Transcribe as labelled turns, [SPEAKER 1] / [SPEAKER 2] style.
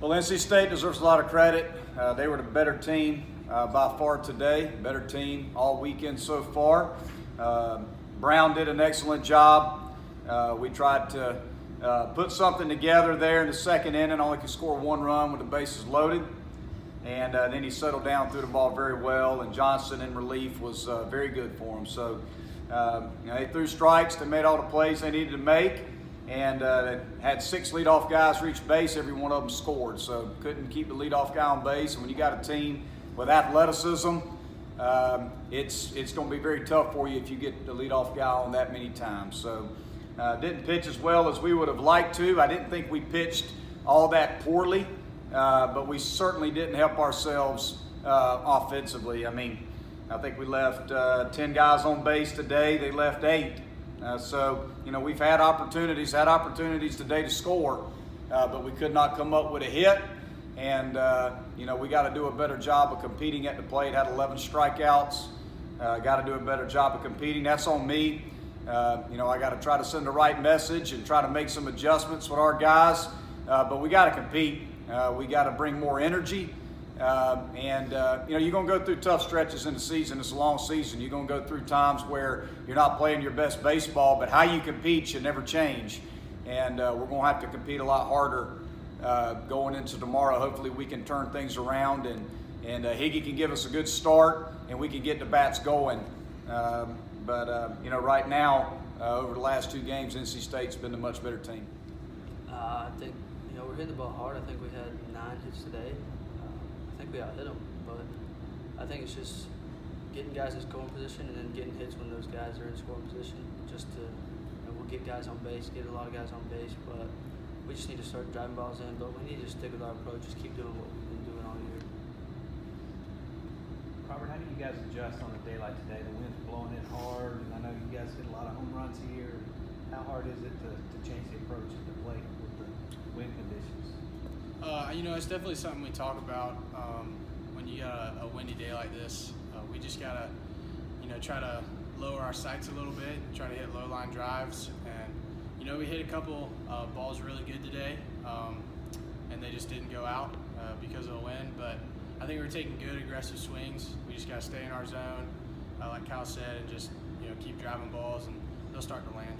[SPEAKER 1] Well, NC State deserves a lot of credit. Uh, they were the better team uh, by far today, better team all weekend so far. Uh, Brown did an excellent job. Uh, we tried to uh, put something together there in the second inning, only could score one run with the bases loaded. And uh, then he settled down, threw the ball very well, and Johnson in relief was very good for him. So you know, they threw strikes, they made all the plays they needed to make and uh, had six leadoff guys reach base. Every one of them scored, so couldn't keep the leadoff guy on base. And when you got a team with athleticism, um, it's it's going to be very tough for you if you get the leadoff guy on that many times. So uh, didn't pitch as well as we would have liked to. I didn't think we pitched all that poorly, uh, but we certainly didn't help ourselves uh, offensively. I mean, I think we left uh, 10 guys on base today. They left eight. Uh, so, you know, we've had opportunities, had opportunities today to score, uh, but we could not come up with a hit. And, uh, you know, we got to do a better job of competing at the plate. Had 11 strikeouts. Uh, got to do a better job of competing. That's on me. Uh, you know, I got to try to send the right message and try to make some adjustments with our guys. Uh, but we got to compete. we got to bring more energy. Uh, and uh, you know you're going to go through tough stretches in the season. It's a long season. You're going to go through times where you're not playing your best baseball, but how you compete should never change. And uh, we're going to have to compete a lot harder uh, going into tomorrow. Hopefully, we can turn things around and and uh, Higgy can give us a good start, and we can get the bats going. Um, but uh, you know, right now, over the last two games, NC State's been a much better team.
[SPEAKER 2] I think you know we're hitting the ball hard. I think we had nine hits today think we hit them, but I think it's just getting guys in scoring position and then getting hits when those guys are in scoring position. Just to, you know, we'll get guys on base, get a lot of guys on base, but we just need to start driving balls in. But we need to stick with our approach, just keep doing what we've been doing all year.
[SPEAKER 3] Robert, how do you guys adjust on a day like today? The wind's blowing in hard, and I know you guys hit a lot of home runs here. How hard is it to, to change the approach at the plate with the wind conditions?
[SPEAKER 4] Uh, you know, it's definitely something we talk about um, when you got a, a, windy day like this. Uh, we just gotta, you know, try to lower our sights a little bit, try to hit low line drives, and you know, we hit a couple uh, balls really good today, um, and they just didn't go out uh, because of the wind. But I think we're taking good aggressive swings. We just gotta stay in our zone, uh, like Kyle said, and just you know keep driving balls, and they'll start to land.